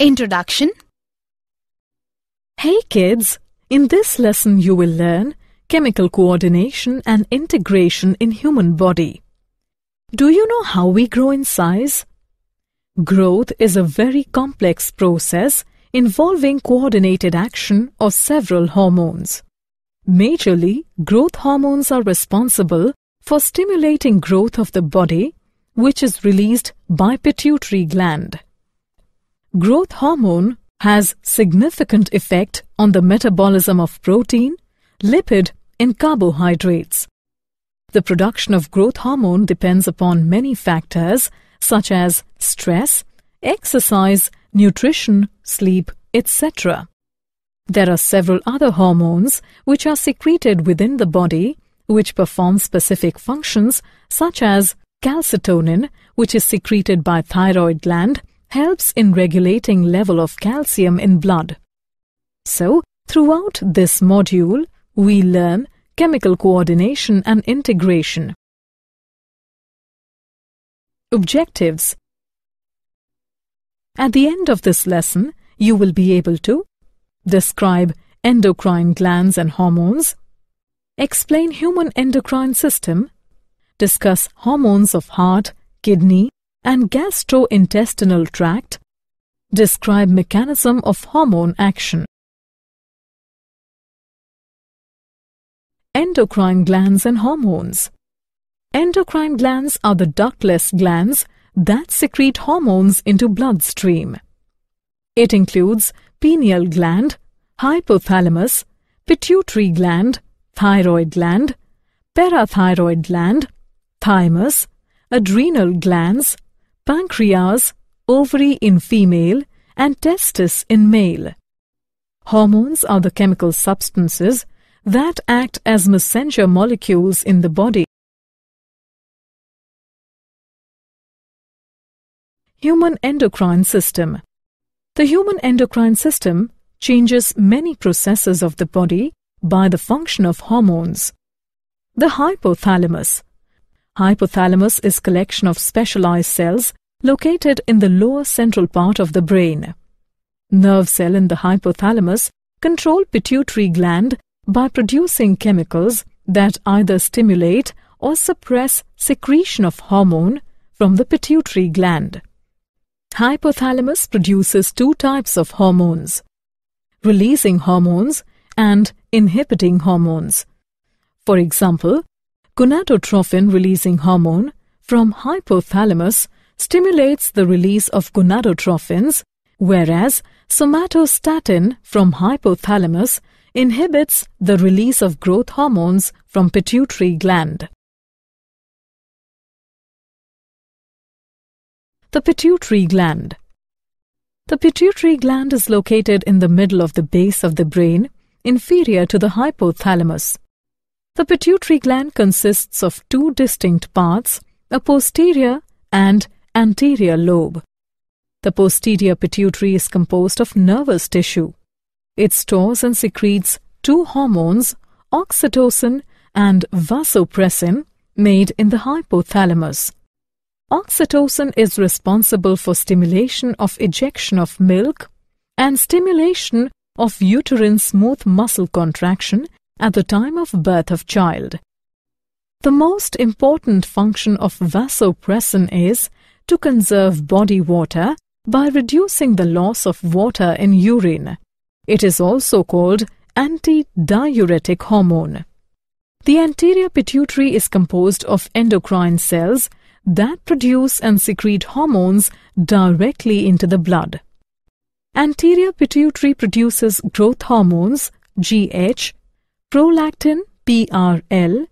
Introduction Hey kids, in this lesson you will learn chemical coordination and integration in human body. Do you know how we grow in size? Growth is a very complex process involving coordinated action of several hormones. Majorly, growth hormones are responsible for stimulating growth of the body, which is released by pituitary gland. Growth hormone has significant effect on the metabolism of protein, lipid and carbohydrates. The production of growth hormone depends upon many factors such as stress, exercise, nutrition, sleep, etc. There are several other hormones which are secreted within the body which perform specific functions such as calcitonin which is secreted by thyroid gland helps in regulating level of calcium in blood. So, throughout this module, we learn chemical coordination and integration. Objectives At the end of this lesson, you will be able to describe endocrine glands and hormones, explain human endocrine system, discuss hormones of heart, kidney, and gastrointestinal tract describe mechanism of hormone action. Endocrine glands and hormones Endocrine glands are the ductless glands that secrete hormones into bloodstream. It includes pineal gland, hypothalamus, pituitary gland, thyroid gland, parathyroid gland, thymus, adrenal glands, pancreas, ovary in female, and testis in male. Hormones are the chemical substances that act as messenger molecules in the body. Human endocrine system The human endocrine system changes many processes of the body by the function of hormones. The hypothalamus Hypothalamus is collection of specialized cells located in the lower central part of the brain. Nerve cell in the hypothalamus control pituitary gland by producing chemicals that either stimulate or suppress secretion of hormone from the pituitary gland. Hypothalamus produces two types of hormones, releasing hormones and inhibiting hormones. For example, gonadotrophin-releasing hormone from hypothalamus stimulates the release of gonadotrophins, whereas somatostatin from hypothalamus inhibits the release of growth hormones from pituitary gland. The pituitary gland The pituitary gland is located in the middle of the base of the brain, inferior to the hypothalamus. The pituitary gland consists of two distinct parts, a posterior and anterior lobe. The posterior pituitary is composed of nervous tissue. It stores and secretes two hormones, oxytocin and vasopressin, made in the hypothalamus. Oxytocin is responsible for stimulation of ejection of milk and stimulation of uterine smooth muscle contraction at the time of birth of child. The most important function of vasopressin is to conserve body water by reducing the loss of water in urine. It is also called antidiuretic hormone. The anterior pituitary is composed of endocrine cells that produce and secrete hormones directly into the blood. Anterior pituitary produces growth hormones, GH, prolactin PRL,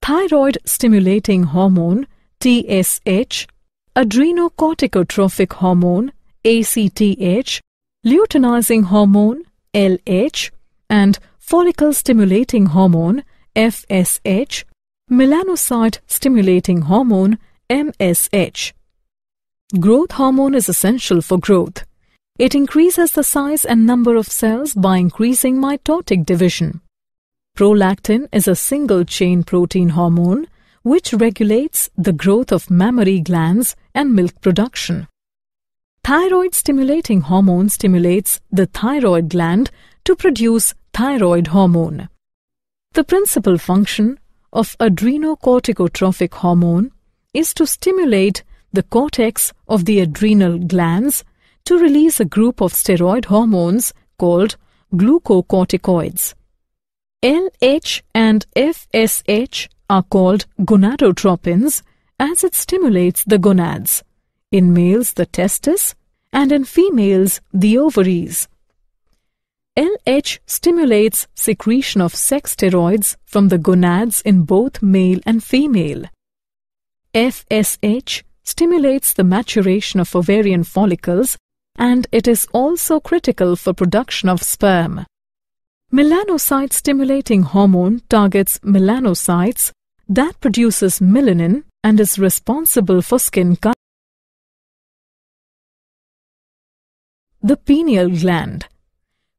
thyroid stimulating hormone TSH, adrenocorticotropic hormone ACTH, luteinizing hormone LH, and follicle stimulating hormone FSH, melanocyte stimulating hormone MSH. Growth hormone is essential for growth. It increases the size and number of cells by increasing mitotic division. Prolactin is a single-chain protein hormone which regulates the growth of mammary glands and milk production. Thyroid stimulating hormone stimulates the thyroid gland to produce thyroid hormone. The principal function of adrenocorticotropic hormone is to stimulate the cortex of the adrenal glands to release a group of steroid hormones called glucocorticoids. LH and FSH are called gonadotropins as it stimulates the gonads, in males the testes and in females the ovaries. LH stimulates secretion of sex steroids from the gonads in both male and female. FSH stimulates the maturation of ovarian follicles and it is also critical for production of sperm. Melanocyte stimulating hormone targets melanocytes that produces melanin and is responsible for skin color. The pineal gland.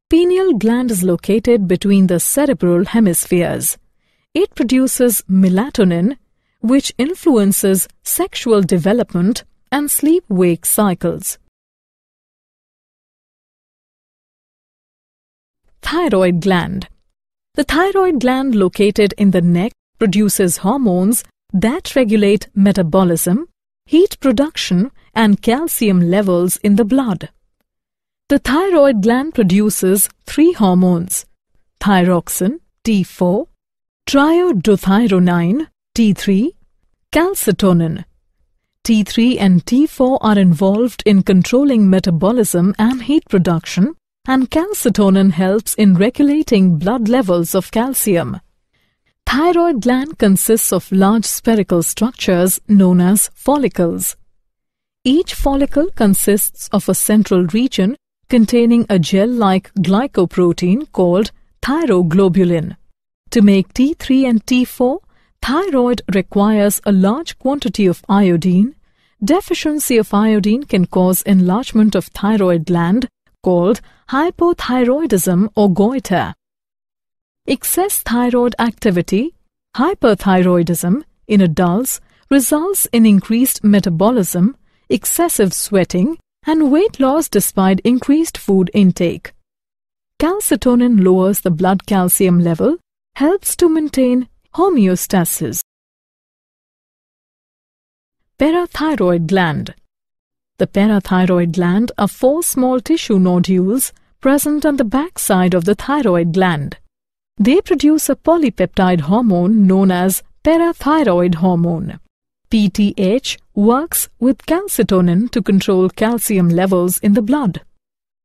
Pineal gland is located between the cerebral hemispheres. It produces melatonin, which influences sexual development and sleep-wake cycles. Thyroid gland. The thyroid gland located in the neck produces hormones that regulate metabolism, heat production and calcium levels in the blood. The thyroid gland produces three hormones, thyroxin T4, triiodothyronine T3, calcitonin. T3 and T4 are involved in controlling metabolism and heat production and calcitonin helps in regulating blood levels of calcium. Thyroid gland consists of large spherical structures known as follicles. Each follicle consists of a central region containing a gel-like glycoprotein called thyroglobulin. To make T3 and T4, thyroid requires a large quantity of iodine. Deficiency of iodine can cause enlargement of thyroid gland called hypothyroidism or goiter. Excess thyroid activity, hyperthyroidism, in adults results in increased metabolism, excessive sweating, and weight loss despite increased food intake. Calcitonin lowers the blood calcium level, helps to maintain homeostasis. Parathyroid gland the parathyroid gland are four small tissue nodules present on the back side of the thyroid gland. They produce a polypeptide hormone known as parathyroid hormone. PTH works with calcitonin to control calcium levels in the blood.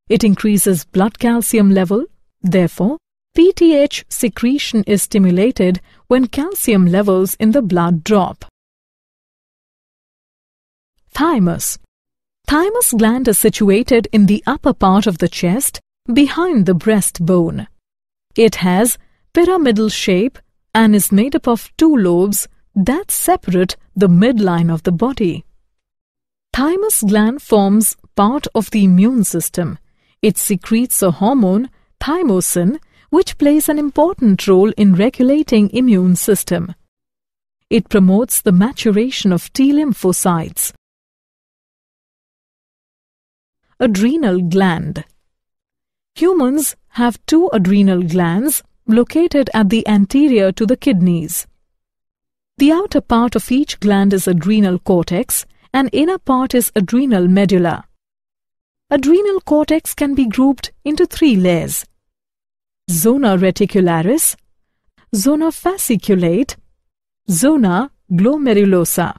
It increases blood calcium level. Therefore, PTH secretion is stimulated when calcium levels in the blood drop. Thymus Thymus gland is situated in the upper part of the chest, behind the breastbone. It has pyramidal shape and is made up of two lobes that separate the midline of the body. Thymus gland forms part of the immune system. It secretes a hormone, thymosin, which plays an important role in regulating immune system. It promotes the maturation of T lymphocytes. Adrenal gland. Humans have two adrenal glands located at the anterior to the kidneys. The outer part of each gland is adrenal cortex and inner part is adrenal medulla. Adrenal cortex can be grouped into three layers. Zona reticularis, zona fasciculate, zona glomerulosa.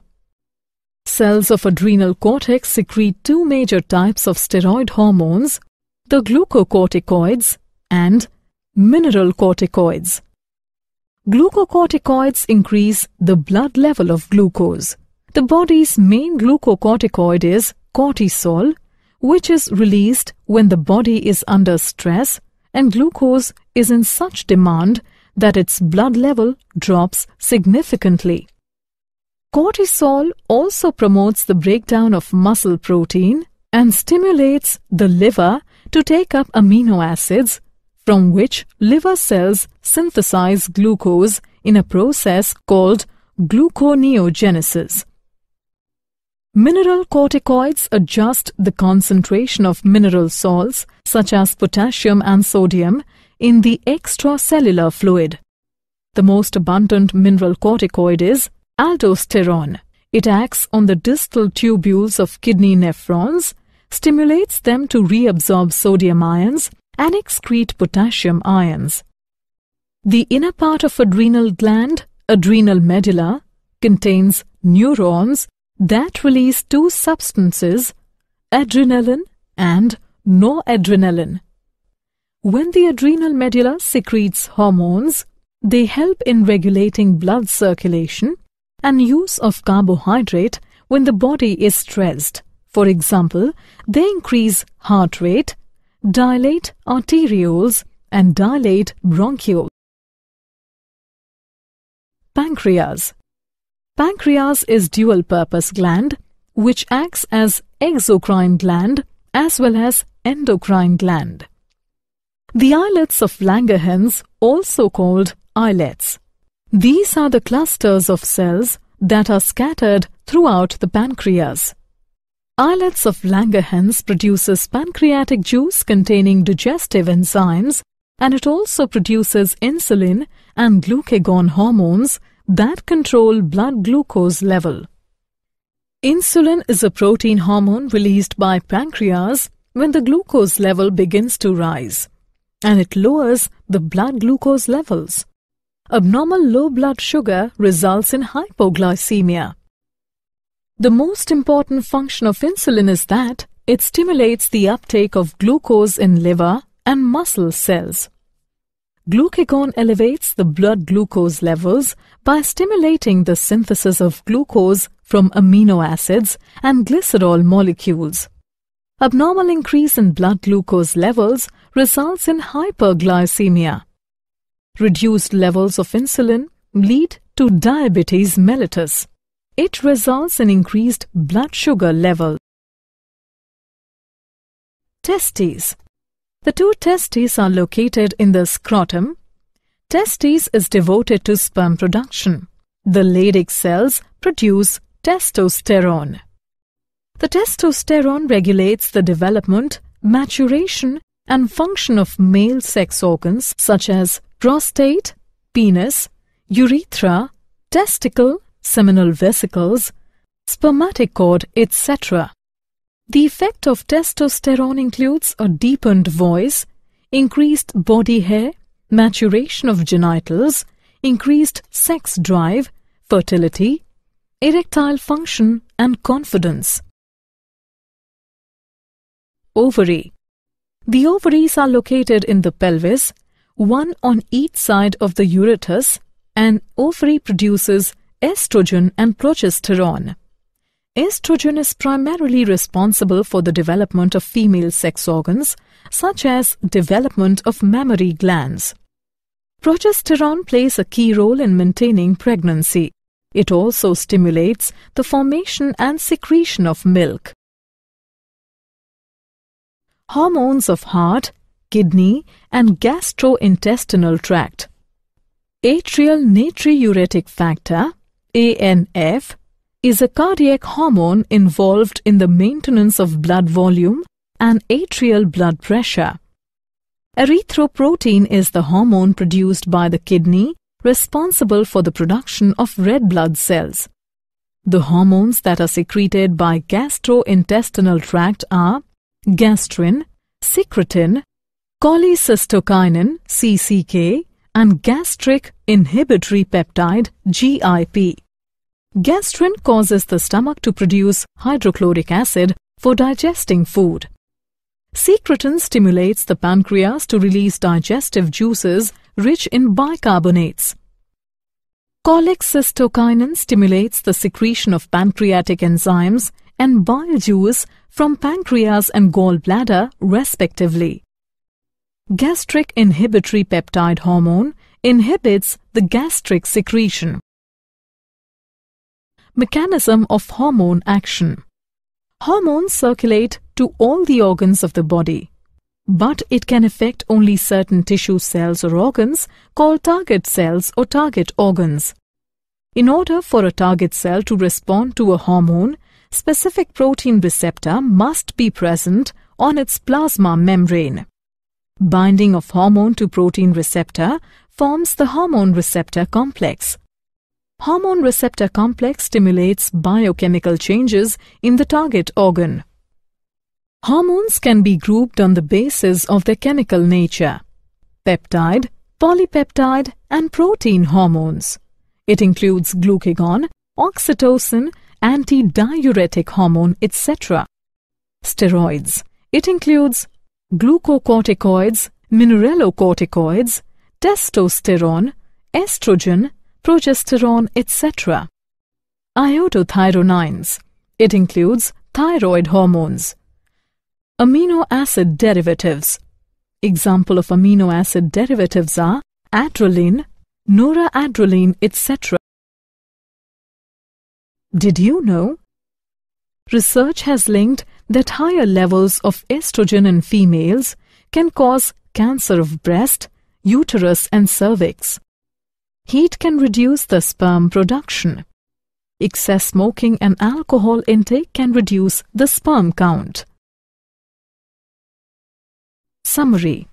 Cells of adrenal cortex secrete two major types of steroid hormones, the glucocorticoids and mineralocorticoids. Glucocorticoids increase the blood level of glucose. The body's main glucocorticoid is cortisol, which is released when the body is under stress and glucose is in such demand that its blood level drops significantly. Cortisol also promotes the breakdown of muscle protein and stimulates the liver to take up amino acids from which liver cells synthesize glucose, in, a process called gluconeogenesis. Mineral corticoids adjust the concentration of mineral salts such as potassium and sodium in the extracellular fluid. The most abundant mineral corticoid is aldosterone. It acts on the distal tubules of kidney nephrons, stimulates them to reabsorb sodium ions and excrete potassium ions. The inner part of adrenal gland, adrenal medulla, contains neurons that release two substances, adrenaline and noradrenaline. When the adrenal medulla secretes hormones, they help in regulating blood circulation and use of carbohydrate when the body is stressed. For example, they increase heart rate, dilate arterioles, and dilate bronchioles. Pancreas Pancreas is dual-purpose gland which acts as exocrine gland as well as endocrine gland. The islets of Langerhans, also called islets. These are the clusters of cells that are scattered throughout the pancreas. Islets of Langerhans produces pancreatic juice containing digestive enzymes and it also produces insulin and glucagon hormones that control blood glucose level. Insulin is a protein hormone released by pancreas when the glucose level begins to rise, and it lowers the blood glucose levels. Abnormal low blood sugar results in hypoglycemia. The most important function of insulin is that it stimulates the uptake of glucose in liver and muscle cells. Glucagon elevates the blood glucose levels by stimulating the synthesis of glucose from amino acids and glycerol molecules. Abnormal increase in blood glucose levels results in hyperglycemia. Reduced levels of insulin lead to diabetes mellitus. It results in increased blood sugar level. Testes the two testes are located in the scrotum. Testes is devoted to sperm production. The Leydig cells produce testosterone. The testosterone regulates the development, maturation, and function of male sex organs such as prostate, penis, urethra, testicle, seminal vesicles, spermatic cord, etc. The effect of testosterone includes a deepened voice, increased body hair, maturation of genitals, increased sex drive, fertility, erectile function and confidence. Ovary The ovaries are located in the pelvis, one on each side of the ureter, and ovary produces estrogen and progesterone. Estrogen is primarily responsible for the development of female sex organs, such as development of mammary glands. Progesterone plays a key role in maintaining pregnancy. It also stimulates the formation and secretion of milk. Hormones of heart, kidney and gastrointestinal tract. Atrial natriuretic factor, ANF, is a cardiac hormone involved in the maintenance of blood volume and atrial blood pressure. Erythropoietin is the hormone produced by the kidney responsible for the production of red blood cells. The hormones that are secreted by gastrointestinal tract are gastrin, secretin, cholecystokinin CCK and gastric inhibitory peptide GIP. Gastrin causes the stomach to produce hydrochloric acid for digesting food. Secretin stimulates the pancreas to release digestive juices rich in bicarbonates. Cholecystokinin stimulates the secretion of pancreatic enzymes and bile juice from pancreas and gallbladder respectively. Gastric inhibitory peptide hormone inhibits the gastric secretion. Mechanism of hormone action Hormones circulate to all the organs of the body, but it can affect only certain tissue cells or organs called target cells or target organs. In order for a target cell to respond to a hormone, specific protein receptor must be present on its plasma membrane. Binding of hormone to protein receptor forms the hormone receptor complex. Hormone receptor complex stimulates biochemical changes in the target organ. Hormones can be grouped on the basis of their chemical nature. Peptide, polypeptide and protein hormones. It includes glucagon, oxytocin, anti-diuretic hormone, etc. Steroids. It includes glucocorticoids, mineralocorticoids, testosterone, estrogen, progesterone, etc. Iodothyronines. It includes thyroid hormones. Amino acid derivatives. Example of amino acid derivatives are adrenaline, noradrenaline, etc. Did you know? Research has linked that higher levels of estrogen in females can cause cancer of breast, uterus and cervix. Heat can reduce the sperm production. Excess smoking and alcohol intake can reduce the sperm count. Summary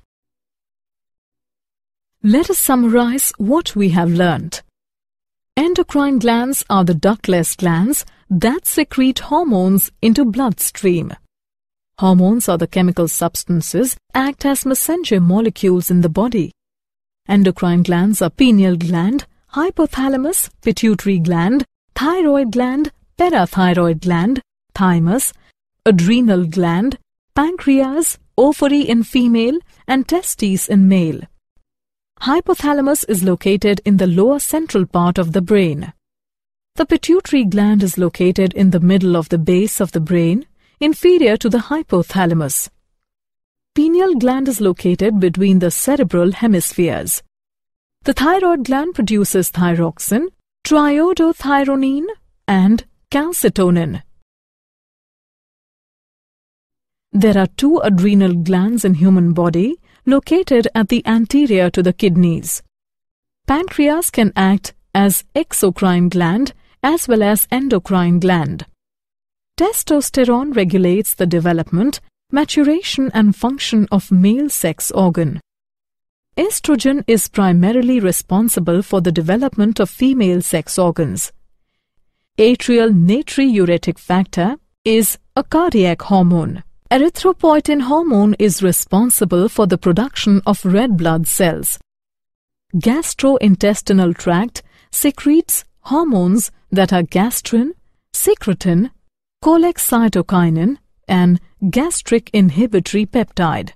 Let us summarize what we have learned. Endocrine glands are the ductless glands that secrete hormones into bloodstream. Hormones are the chemical substances act as messenger molecules in the body. Endocrine glands are pineal gland, hypothalamus, pituitary gland, thyroid gland, parathyroid gland, thymus, adrenal gland, pancreas, ovary in female and testes in male. Hypothalamus is located in the lower central part of the brain. The pituitary gland is located in the middle of the base of the brain, inferior to the hypothalamus. Pineal gland is located between the cerebral hemispheres. The thyroid gland produces thyroxin, triiodothyronine, and calcitonin. There are two adrenal glands in human body located at the anterior to the kidneys. Pancreas can act as exocrine gland as well as endocrine gland. Testosterone regulates the development, maturation and function of male sex organ. Estrogen is primarily responsible for the development of female sex organs. Atrial natriuretic factor is a cardiac hormone. Erythropoietin hormone is responsible for the production of red blood cells. Gastrointestinal tract secretes hormones that are gastrin, secretin, cholecystokinin, and gastric inhibitory peptide.